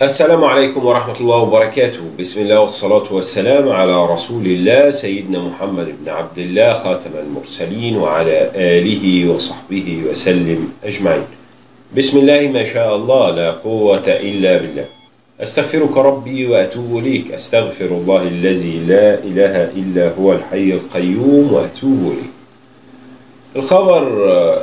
السلام عليكم ورحمة الله وبركاته. بسم الله والصلاة والسلام على رسول الله سيدنا محمد بن عبد الله خاتم المرسلين وعلى آله وصحبه وسلم أجمعين. بسم الله ما شاء الله لا قوة إلا بالله. أستغفرك ربي وأتوب إليك. أستغفر الله الذي لا إله إلا هو الحي القيوم وأتوب إليه الخبر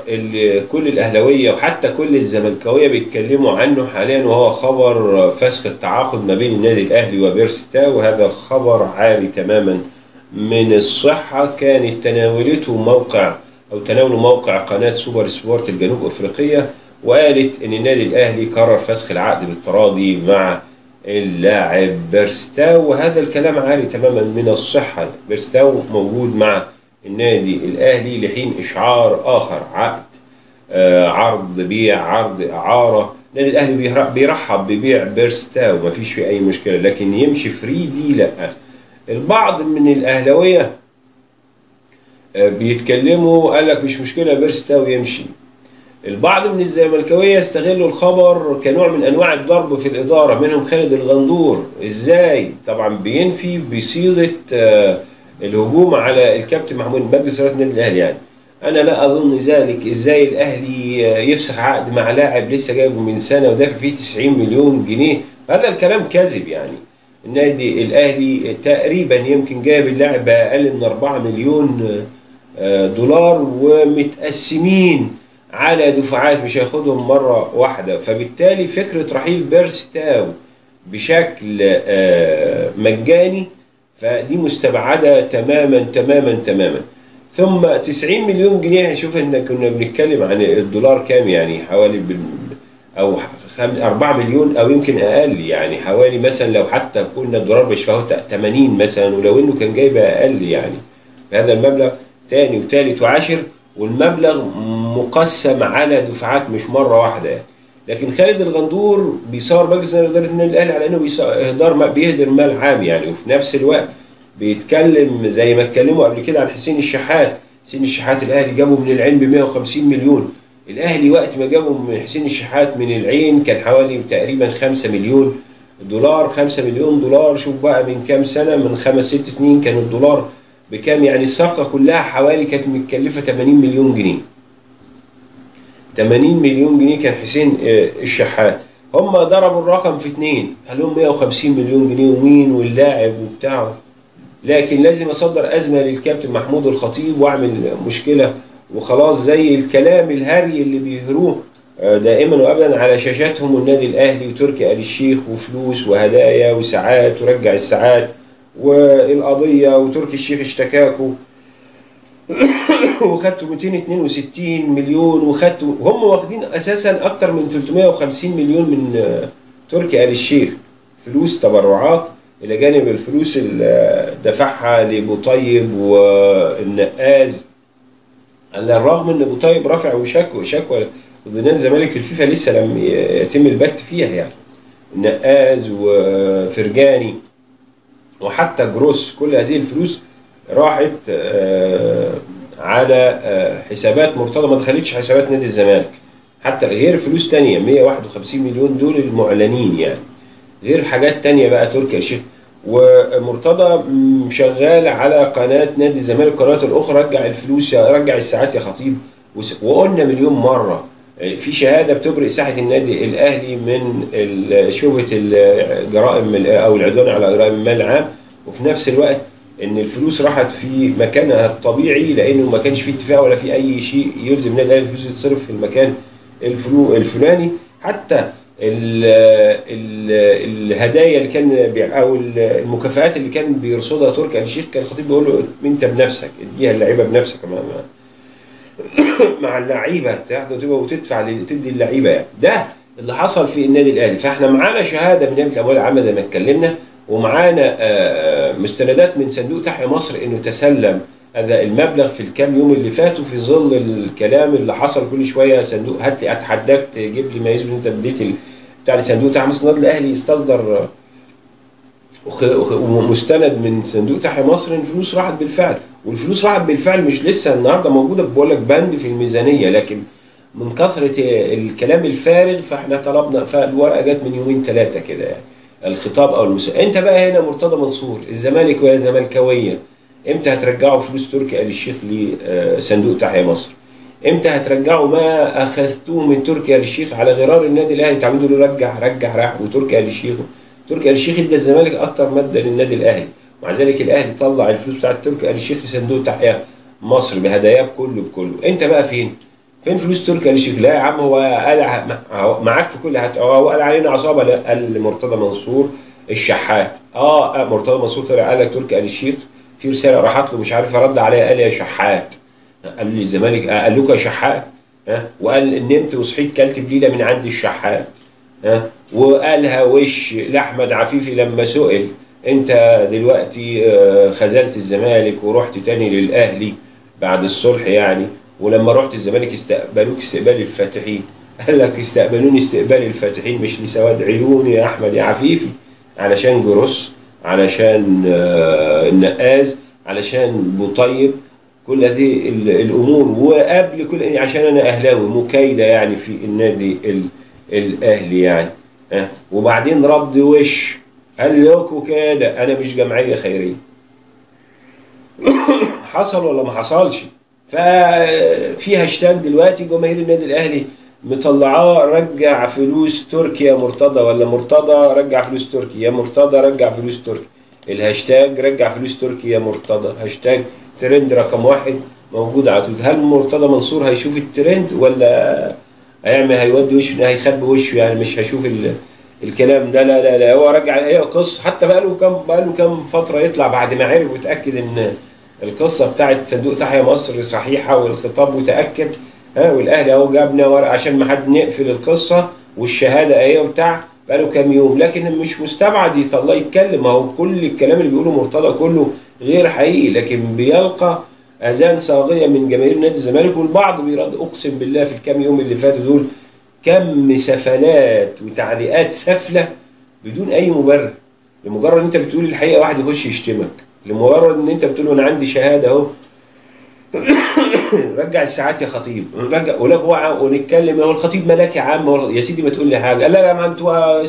اللي كل الأهلوية وحتى كل الزملكاوية بيتكلموا عنه حاليا وهو خبر فسخ التعاقد ما بين النادي الأهلي وبيرستا وهذا الخبر عالي تماما من الصحة. كانت تناولته موقع أو تناوله موقع قناة سوبر سبورت الجنوب أفريقية وقالت إن النادي الأهلي قرر فسخ العقد بالتراضي مع اللاعب بيرسي تاو وهذا الكلام عاري تماما من الصحة. بيرسي تاو موجود مع النادي الأهلي لحين إشعار آخر عقد آه عرض بيع عرض إعارة. النادي الأهلي بيرحب ببيع بيرسي تاو ما فيش فيه أي مشكلة لكن يمشي free دي لأ. البعض من الأهلوية آه بيتكلموا قال لك مش مشكلة بيرستاو يمشي البعض من الزملكاوية استغلوا الخبر كنوع من أنواع الضرب في الإدارة منهم خالد الغندور. إزاي؟ طبعا بينفي بصيغة آه الهجوم على الكابتن محمود مجلس اداره النادي الأهلي يعني. أنا لا أظن ذلك. إزاي الأهلي يفسخ عقد مع لاعب لسه جايبه من سنة ودافع فيه 90 مليون جنيه؟ هذا الكلام كذب يعني. النادي الأهلي تقريبا يمكن جايب اللاعب باقل من 4 مليون دولار ومتقسمين على دفعات مش هياخدهم مرة واحدة. فبالتالي فكرة رحيل بيرستاو بشكل مجاني فدي مستبعدة تماما تماما تماما. ثم 90 مليون جنيه شوف إن كنا بنتكلم عن الدولار كام يعني حوالي بال أو 4 مليون أو يمكن أقل يعني حوالي مثلا لو حتى قلنا الدولار مش فهو 80 مثلا ولو إنه كان جايب أقل يعني. بهذا المبلغ تاني وتالت وعاشر والمبلغ مقسم على دفعات مش مرة واحدة يعني. لكن خالد الغندور بيصور مجلس إدارة النادي الأهلي على إنه إهدار بيهدر مال عام يعني وفي نفس الوقت بيتكلم زي ما اتكلموا قبل كده عن حسين الشحات. حسين الشحات الأهلي جابه من العين ب 150 مليون. الأهلي وقت ما جابه من حسين الشحات من العين كان حوالي تقريبا 5 مليون دولار. 5 مليون دولار شوف بقى من كام سنة من خمس ست سنين كان الدولار بكام يعني الصفقة كلها حوالي كانت متكلفة 80 مليون جنيه. 80 مليون جنيه كان حسين الشحات. هم ضربوا الرقم في اتنين. قال لهم 150 مليون جنيه ومين واللاعب وبتاعه لكن لازم أصدر أزمة للكابتن محمود الخطيب وأعمل مشكلة. وخلاص زي الكلام الهري اللي بيهروه دائما وابدا على شاشاتهم والنادي الأهلي وتركي آل الشيخ وفلوس وهدايا وساعات ورجع الساعات. والقضية وتركي الشيخ اشتكاكوا وخدتوا 262 مليون وخدتوا هم واخدين أساسا أكتر من 350 مليون من تركي آل الشيخ. فلوس تبرعات إلى جانب الفلوس اللي دفعها لبوطيب والنقاز على الرغم إن بوطيب رافع وشكوى شكوى ضد الزمالك في الفيفا لسه لم يتم البت فيها يعني. النقاز وفرجاني وحتى جروس كل هذه الفلوس راحت على حسابات مرتضى. ما دخلتش حسابات نادي الزمالك. حتى غير فلوس تانية 151 مليون دول المعلنين يعني. غير حاجات تانية بقى تركي الشيخ ومرتضى شغال على قناة نادي الزمالك القنوات الأخرى. رجع الفلوس رجع الساعات يا خطيب. وقلنا مليون مرة. في شهادة بتبرئ ساحة النادي الأهلي من شبهة الجرائم أو العدوان على جرائم المال العام وفي نفس الوقت إن الفلوس راحت في مكانها الطبيعي لأنه ما كانش في اتفاق ولا في أي شيء يلزم النادي الأهلي الفلوس تتصرف في المكان الفلو الفلاني. حتى ال ال الهدايا اللي كان أو المكافآت اللي كان بيرصدها تركي آل الشيخ كان الخطيب بيقول له أنت بنفسك اديها اللعيبة بنفسك مع مع اللعيبة تبقى وتدفع تدي اللعيبة يعني. ده اللي حصل في النادي الأهلي. فإحنا معانا شهادة من نيابه الاموال العامه زي ما اتكلمنا. ومعانا مستندات من صندوق تحيا مصر إنه تسلم هذا المبلغ في الكام يوم اللي فاتوا في ظل الكلام اللي حصل كل شوية. صندوق هات لي أتحداك تجيب لي ما يثبت أنت اديت بتاع صندوق تحيا مصر. النادي الأهلي استصدر ومستند من صندوق تحيا مصر إن الفلوس راحت بالفعل. والفلوس راحت بالفعل مش لسه النهارده موجودة. بقول لك بند في الميزانية لكن من كثرة الكلام الفارغ فإحنا طلبنا فالورقة جت من يومين ثلاثة كده يعني. الخطاب أو المس... أنت بقى هنا مرتضى منصور الزمالك ويا زملكاويه إمتى هترجعوا فلوس تركي؟ آل الشيخ لصندوق تحيا مصر. إمتى هترجعوا؟ ما أخذتوه من تركي؟ آل الشيخ على غرار النادي الأهلي. تعملوا له رجع رجع راح. وتركي؟ آل الشيخ تركي؟ آل الشيخ إدى الزمالك أكتر مادة للنادي الأهلي. ومع ذلك الأهلي طلع الفلوس بتاعت تركي. آل الشيخ لصندوق تحيا مصر بهداياه بكله بكله أنت بقى فين؟ فين فلوس تركي؟ آل الشيخ؟ لا يا عم هو قال معاك في كل هت... هو قال علينا عصابة لا قال مرتضى منصور الشحات. آه مرتضى منصور طلع قال لك تركي آل الشيخ في رسالة راحت له مش عارف ارد عليها قال يا شحات. قال لي الزمالك قال لكم يا شحات؟ ها وقال نمت وصحيت كلت بليلة من عند الشحات. ها وقالها وش لأحمد عفيفي لما سئل أنت دلوقتي خذلت الزمالك ورحت تاني للأهلي بعد الصلح يعني. ولما رحت الزمالك استقبلوك استقبال الفاتحين. قال لك استقبلوني استقبال الفاتحين مش لسواد عيوني يا أحمد يا عفيفي. علشان جروس علشان النقاز علشان بوطيب كل هذه الأمور. وقبل كل عشان أنا أهلاوي مكايده يعني في النادي الأهلي يعني. ها؟ وبعدين رد وشه؟ قال لكم كده أنا مش جمعية خيرية. حصل ولا ما حصلش؟ ففي هاشتاج دلوقتي جماهير النادي الأهلي مطلعاه رجع فلوس تركيا مرتضى ولا مرتضى؟ رجع فلوس تركيا يا مرتضى رجع فلوس تركيا الهاشتاج رجع فلوس تركيا يا مرتضى. هاشتاج ترند رقم واحد موجود على تويتر هل مرتضى منصور هيشوف الترند ولا هيعمل هيودي وشه هيخبي وشه؟ يعني مش هيشوف ال... الكلام ده. لا لا لا. هو رجع هي قصة. حتى بقى له كام بقى له كام فترة يطلع بعد ما عرف وتاكد إن القصة بتاعت صندوق تحيا مصر صحيحة والخطاب متأكد ها والاهلي أهو جابنا ورق عشان ما حد نقفل القصة والشهادة أهي وبتاع بقى له كام يوم لكن مش مستبعد يطلع يتكلم هو كل الكلام اللي بيقوله مرتضى كله غير حقيقي لكن بيلقى أذان صاغية من جماهير نادي الزمالك والبعض بيرد أقسم بالله في الكام يوم اللي فاتوا دول كم سفلات وتعليقات سفلة بدون أي مبرر لمجرد إن أنت بتقول الحقيقة واحد يخش يشتمك. لمجرد إن أنت بتقول أنا عندي شهادة أهو. رجع الساعات يا خطيب. رجع ولا هو ونتكلم هو الخطيب ملاك يا عم يا سيدي ما تقول لي حاجة. قال لا لا أنتوا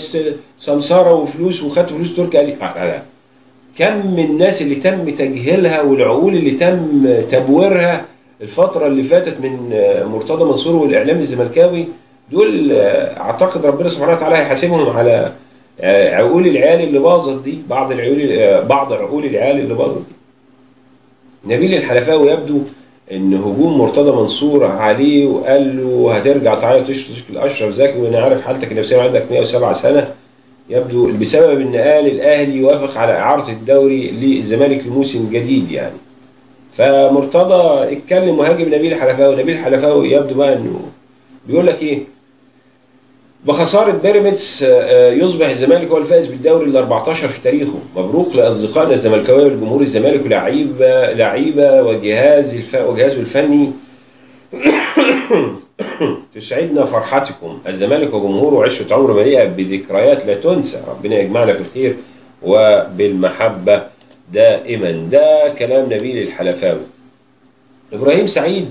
سمسارة وفلوس وخدتوا فلوس تركي. قال لي لا لا كم من الناس اللي تم تجهيلها والعقول اللي تم تبويرها الفترة اللي فاتت من مرتضى منصور والإعلام الزملكاوي؟ دول أعتقد ربنا سبحانه وتعالى هيحاسبهم على عقول العيال اللي باظت دي بعض العقول بعض عقول العيال اللي باظت دي. نبيل الحلفاوي يبدو إن هجوم مرتضى منصور عليه وقال له هترجع تعيط تشتكي لأشرف زكي وأنا عارف حالتك النفسية وعندك 107 سنة. يبدو بسبب إن قال الأهلي يوافق على إعارة الدوري للزمالك لموسم جديد يعني. فمرتضى اتكلم وهاجم نبيل حلفاوي نبيل حلفاوي يبدو بقى إنه بيقول لك إيه؟ بخسارة بيراميدز يصبح الزمالك هو الفائز بالدوري ال 14 في تاريخه، مبروك لاصدقائنا الزملكاوية والجمهور الزمالك ولاعيبه لعيبة وجهاز الف... وجهازه الفني. تسعدنا فرحتكم. الزمالك وجمهوره عشرة عمر مليئة بذكريات لا تنسى. ربنا يجمعنا في الخير وبالمحبة دائما. ده كلام نبيل الحلفاوي. إبراهيم سعيد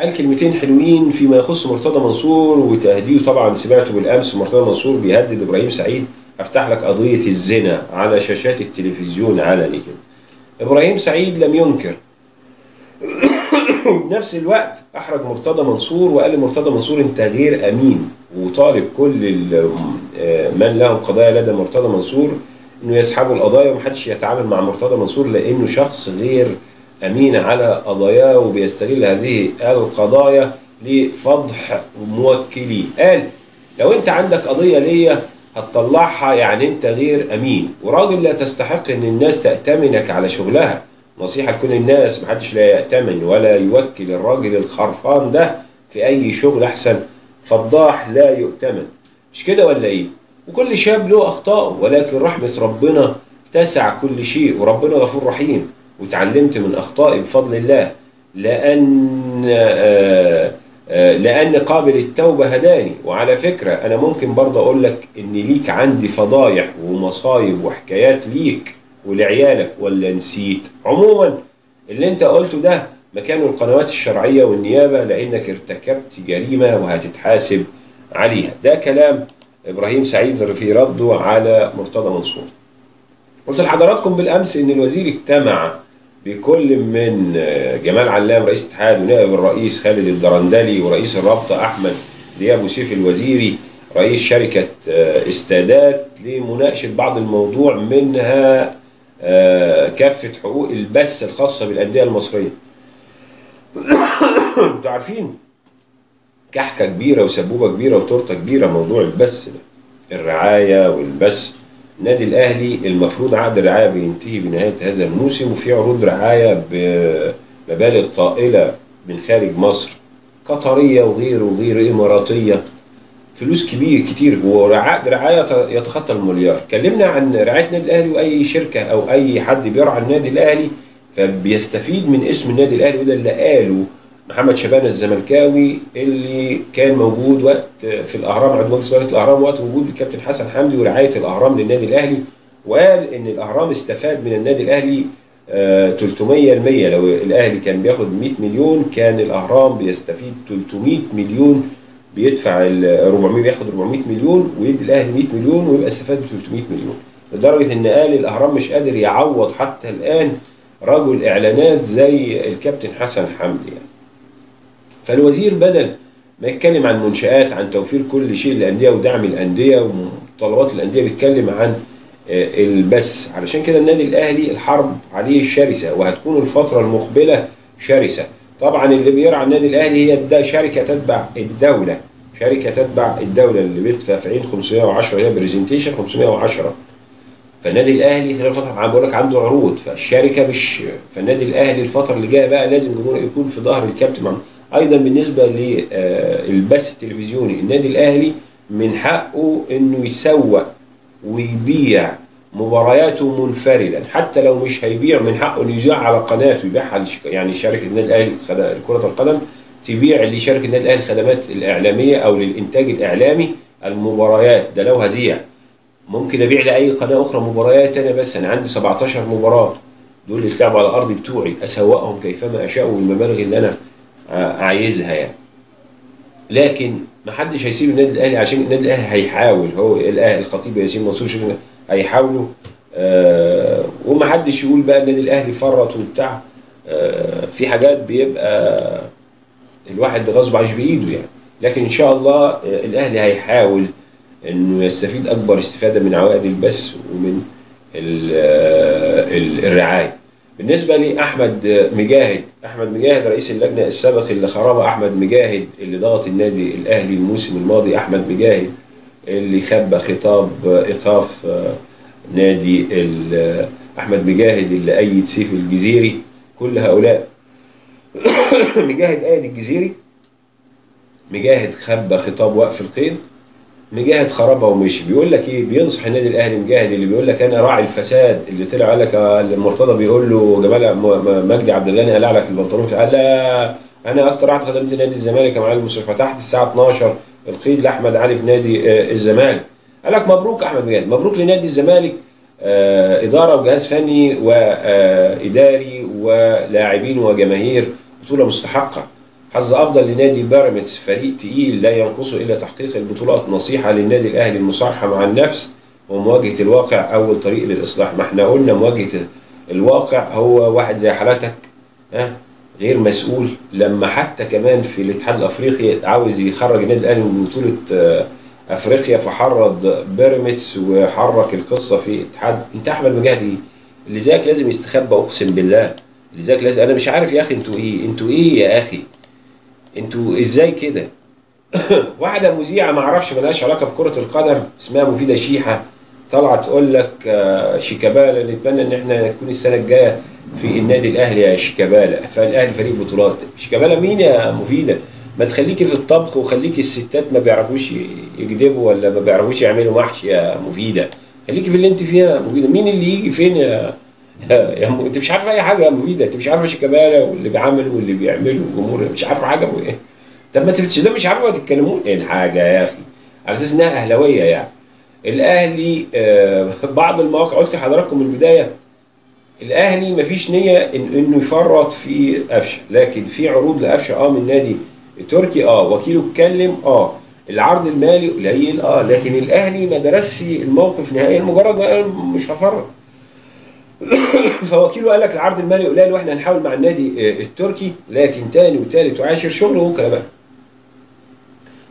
قال كلمتين حلوين فيما يخص مرتضى منصور وتهديده طبعا سمعته بالأمس. مرتضى منصور بيهدد إبراهيم سعيد أفتح لك قضية الزنا على شاشات التلفزيون علني كده إبراهيم سعيد لم ينكر. بنفس الوقت أحرج مرتضى منصور وقال لمرتضى منصور أنت غير أمين وطالب كل من لهم قضايا لدى مرتضى منصور إنه يسحبوا القضايا ومحدش يتعامل مع مرتضى منصور لأنه شخص غير أمين على قضاياه وبيستغل هذه القضايا لفضح موكليه قال لو أنت عندك قضية ليا هتطلعها يعني أنت غير أمين. وراجل لا تستحق إن الناس تأتمنك على شغلها. نصيحة لكل الناس محدش لا يأتمن ولا يوكل الراجل الخرفان ده في أي شغل أحسن. فضاح لا يؤتمن. مش كده ولا إيه؟ وكل شاب له أخطاء ولكن رحمة ربنا تسع كل شيء وربنا غفور رحيم. وتعلمت من أخطائي بفضل الله لأن آآ آآ لأن قابل التوبة هداني. وعلى فكرة أنا ممكن برضه أقول لك إن ليك عندي فضايح ومصايب وحكايات ليك ولعيالك ولا نسيت. عموما اللي أنت قلته ده مكانه القنوات الشرعية والنيابة لأنك ارتكبت جريمة وهتتحاسب عليها. ده كلام إبراهيم سعيد في رده على مرتضى منصور. قلت لحضراتكم بالأمس إن الوزير اجتمع بكل من جمال علام رئيس الاتحاد ونائب الرئيس خالد الدرندلي ورئيس الرابطة أحمد دياب سيف الوزيري رئيس شركة استادات لمناقشة بعض الموضوع منها كافة حقوق البث الخاصة بالأندية المصرية. أنتوا عارفين كحكة كبيرة وسبوبة كبيرة وتورتة كبيرة موضوع البث ده الرعاية والبث النادي الأهلي المفروض عقد الرعاية بينتهي بنهاية هذا الموسم وفي عروض رعاية بمبالغ طائلة من خارج مصر قطرية وغير وغير إماراتية. فلوس كبير كتير. وعقد رعاية يتخطى المليار. كلمنا عن رعاية النادي الأهلي وأي شركة أو أي حد بيرعى النادي الأهلي فبيستفيد من اسم النادي الأهلي وده اللي قاله محمد شبانه الزملكاوي اللي كان موجود وقت في الأهرام عند مجلس اداره الأهرام وقت وجود الكابتن حسن حمدي ورعاية الأهرام للنادي الأهلي وقال إن الأهرام استفاد من النادي الأهلي 300 المية لو الأهلي كان بياخد 100 مليون كان الأهرام بيستفيد 300 مليون بيدفع ال 400 بياخد 400 مليون ويدي الأهلي 100 مليون ويبقى استفاد ب 300 مليون لدرجة إن قال الأهرام مش قادر يعوض حتى الآن رجل إعلانات زي الكابتن حسن حمدي يعني. فالوزير بدل ما يتكلم عن منشآت عن توفير كل شيء للأندية ودعم الأندية ومتطلبات الأندية بيتكلم عن البث. علشان كده النادي الأهلي الحرب عليه شرسة وهتكون الفترة المقبلة شرسة. طبعا اللي بيرعى النادي الأهلي هي شركة تتبع الدولة. شركة تتبع الدولة اللي بتدفعين 510 هي برزنتيشن 510 فالنادي الأهلي خلال الفترة عم بقول لك عنده عروض. فالشركة مش فالنادي الأهلي الفترة اللي جاية بقى لازم جمهوره يكون في ظهر الكابتن أيضا بالنسبة للبث التلفزيوني. النادي الأهلي من حقه إنه يسوق ويبيع مبارياته منفردا. حتى لو مش هيبيع من حقه إنه يذيع على قناته يبيعها يعني شركة النادي الأهلي كرة القدم تبيع لشركة النادي الأهلي الخدمات الإعلامية أو للإنتاج الإعلامي المباريات. ده لو هذيع. ممكن أبيع لأي قناة أخرى مباريات أنا بس. أنا عندي 17 مباراة. دول اللي اتلعبوا على الأرض بتوعي. أسوقهم كيفما أشاء بالمبالغ اللي أنا عايزها يعني. لكن ما حدش هيسيب النادي الأهلي عشان النادي الأهلي هيحاول. هو الأهلي الخطيب ياسين منصور شغل هيحاولوا. آه وما حدش يقول بقى النادي الأهلي فرط وبتاع. آه في حاجات بيبقى الواحد غصب عايش بإيده يعني. لكن إن شاء الله آه الأهلي هيحاول إنه يستفيد أكبر استفادة من عوائد البث ومن الرعاية. بالنسبة لأحمد مجاهد أحمد مجاهد رئيس اللجنة السابق اللي خربها أحمد مجاهد اللي ضغط النادي الأهلي الموسم الماضي أحمد مجاهد اللي خبى خطاب إيقاف نادي أحمد مجاهد اللي أيد سيف الجزيري. كل هؤلاء مجاهد أيد الجزيري. مجاهد خبى خطاب وقف القيد. مجاهد خربها ومشي. بيقول لك إيه؟ بينصح النادي الأهلي مجاهد اللي بيقول لك أنا راعي الفساد اللي طلع قال لك المرتضى بيقول له جمال مجدي عبد الله قلع لك البنطلون قال لا أنا أكتر واحد خدمت نادي الزمالك يا معلم مصطفى فتحت الساعة 12 القيد لأحمد علي في نادي الزمالك. قال لك مبروك أحمد مجاهد مبروك لنادي الزمالك إدارة وجهاز فني واداري ولاعبين وجماهير بطولة مستحقة. حظ أفضل لنادي بيراميدز فريق تقيل لا ينقصه إلا تحقيق البطولات. نصيحة للنادي الأهلي المصارحة مع النفس ومواجهة الواقع. أول طريق للإصلاح. ما إحنا قلنا مواجهة الواقع هو واحد زي حالتك ها؟ غير مسؤول. لما حتى كمان في الاتحاد الأفريقي عاوز يخرج النادي الأهلي من بطولة أفريقيا فحرض بيراميدز وحرك القصة في اتحاد. أنت أحمد مجاهد زيك لازم يستخبى أقسم بالله. زيك لازم أنا مش عارف يا أخي أنتوا إيه؟ أنتوا إيه يا أخي؟ أنتوا إزاي كده؟ واحدة مذيعة ما أعرفش ملهاش علاقة بكرة القدم اسمها مفيدة شيحة. طالعه تقول لك شيكابالا نتمنى ان إحنا نكون السنة الجاية في النادي الأهلي يا شيكابالا فالأهلي فريق بطولات. شيكابالا مين يا مفيدة؟ ما تخليكي في الطبخ وخليكي الستات ما بيعرفوش يكذبوا ولا ما بيعرفوش يعملوا محشي يا مفيدة. خليكي في اللي انت فيها مفيدة. مين اللي يجي فين يا يا م... انت مش عارفه اي حاجة يا مفيده انت مش عارفه شيكابالا واللي بيعمل واللي بيعمله الجمهور مش عارفه حاجة. طب ما تفتش ده مش عارفه ما تتكلموش إيه الحاجة يا أخي. على أساس إنها أهلاوية يعني. الأهلي آه بعض المواقع. قلت لحضراتكم من البداية الأهلي مفيش نية إن إنه يفرط في قفشة. لكن في عروض لقفشة آه من نادي تركي آه وكيله اتكلم. آه العرض المالي قليل. آه لكن الأهلي ما درسش الموقف نهائيا. مجرد ما مش هفرط. فوكيله قال لك العرض المالي قليل وإحنا هنحاول مع النادي آه، التركي لكن تاني وتالت وعاشر شغل وكلاء بقى.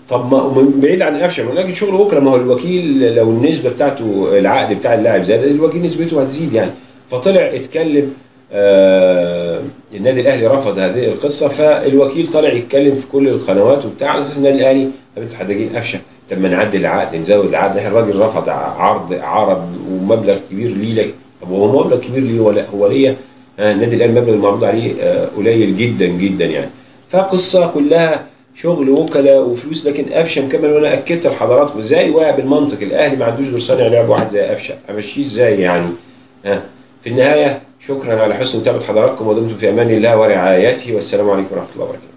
طب ما بعيد عن قفشة لكن شغل بكرة. ما هو الوكيل لو النسبة بتاعته العقد بتاع اللاعب زاد الوكيل نسبته هتزيد يعني. فطلع اتكلم آه النادي الأهلي رفض هذه القصة فالوكيل طلع يتكلم في كل القنوات وبتاع على أساس النادي الأهلي. أنتوا محتاجين قفشة طب ما نعدل العقد نزود العقد. إحنا الراجل رفض عرض عرض ومبلغ كبير ليه لك طب هو مبلغ كبير ليه ولا هو ليا. آه النادي الاهلي المبلغ المعروض عليه آه قليل جدا جدا يعني. فقصة كلها شغل وكلاء وفلوس لكن قفشه مكمل وأنا أكدت لحضراتكم إزاي واقع بالمنطق. الأهلي ما عندوش غير صانع لعب واحد زي قفشه أمشيه إزاي يعني؟ ها في النهاية شكرا على حسن متابعة حضراتكم ودمتم في أمان الله ورعايته والسلام عليكم ورحمة الله وبركاته.